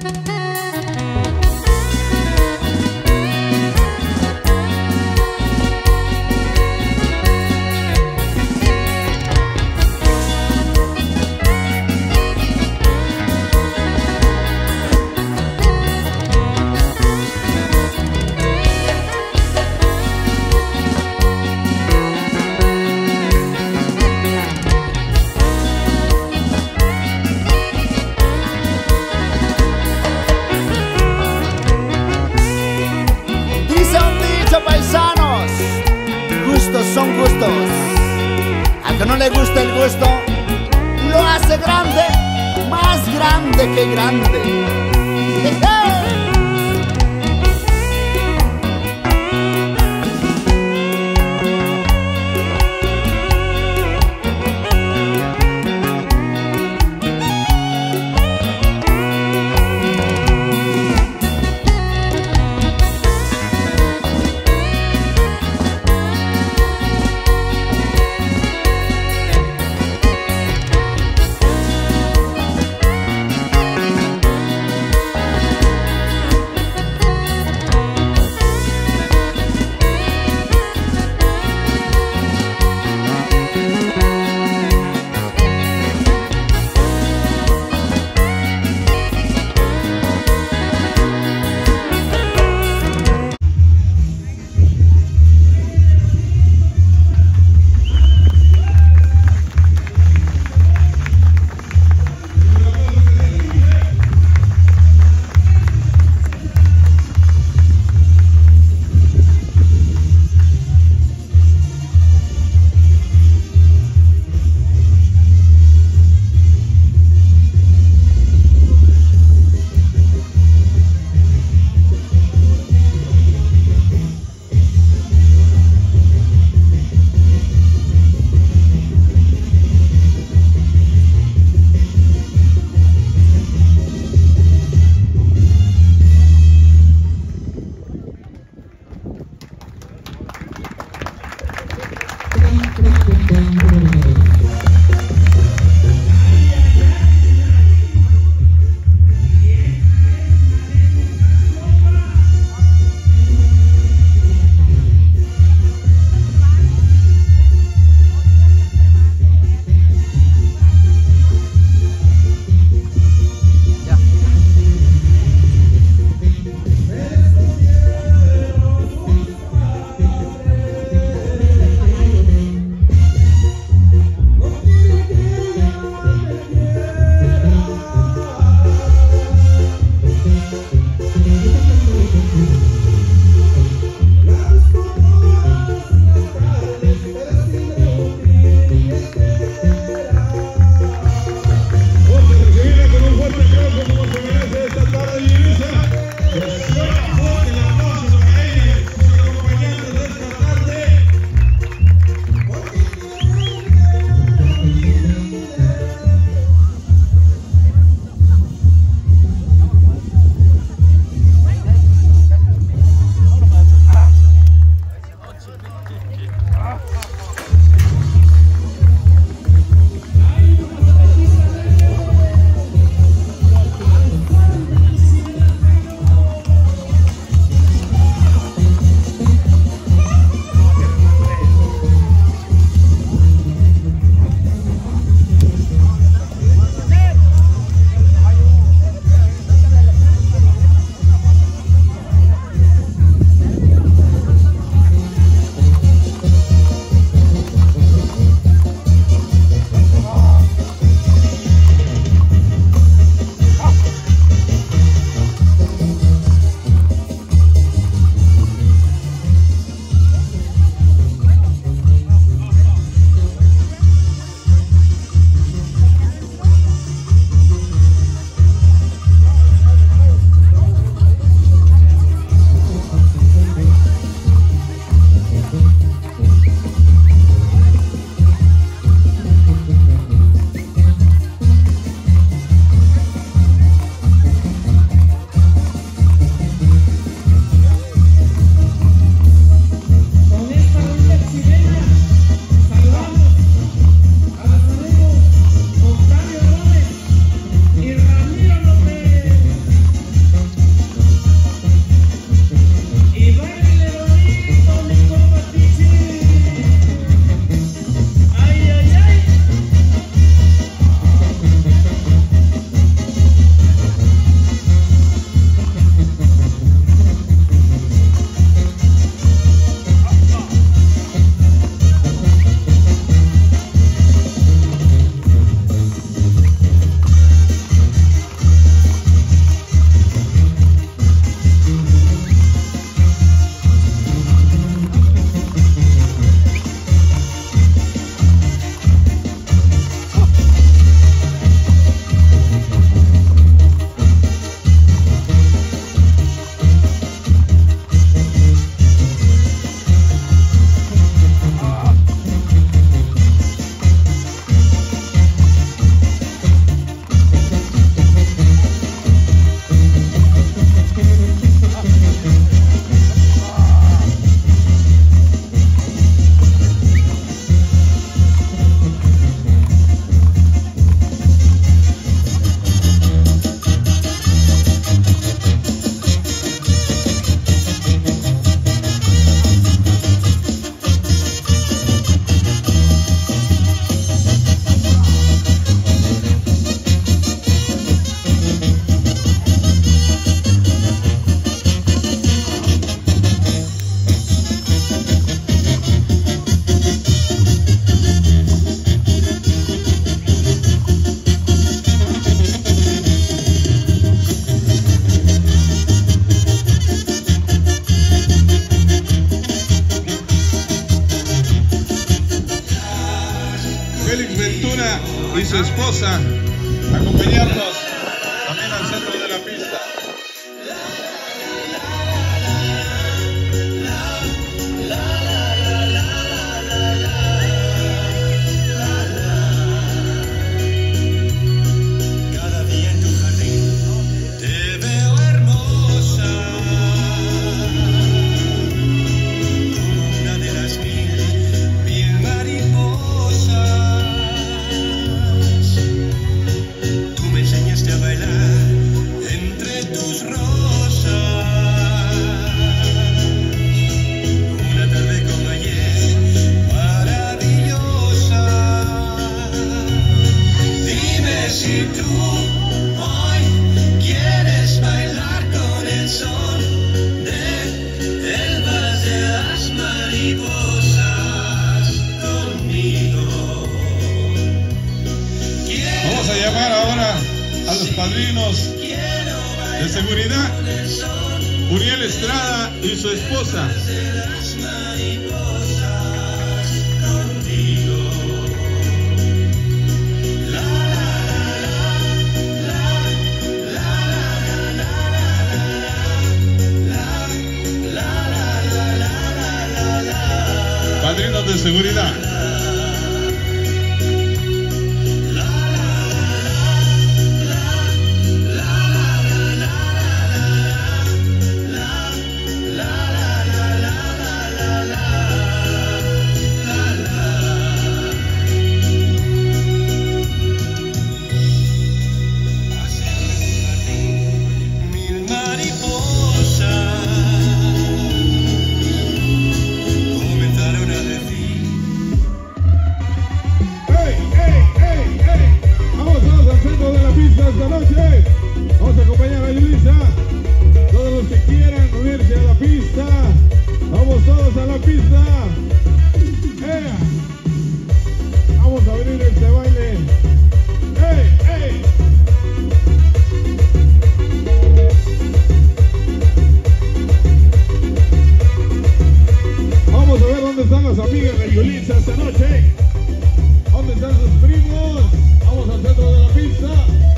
Dice grande que grande. y su esposa acompañarnos. a los padrinos de seguridad, Uriel Estrada y su esposa. Padrinos de seguridad. Vamos a abrir este baile. ¡Ey, ey! Vamos a ver dónde están las amigas de Yulitza esta noche. ¿Dónde están sus primos? Vamos al centro de la pista.